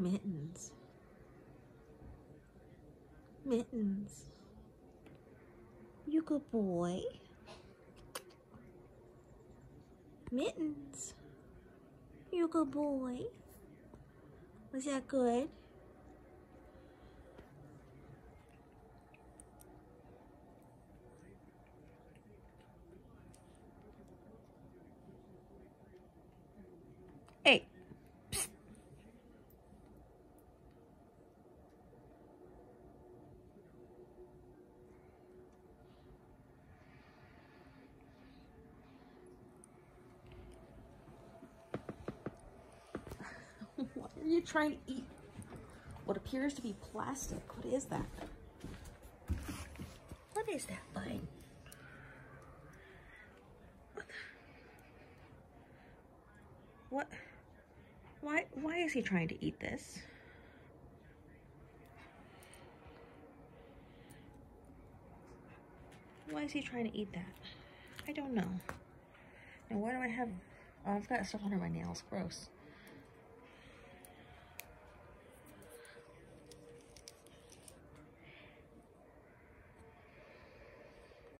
Mittens. Mittens. You good boy. Mittens. You good boy. Was that good? Are you trying to eat what appears to be plastic? What is that? What is that, bud? What? Why, why is he trying to eat this? Why is he trying to eat that? I don't know. And why do I have, oh, I've got stuff under my nails. Gross.